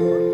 You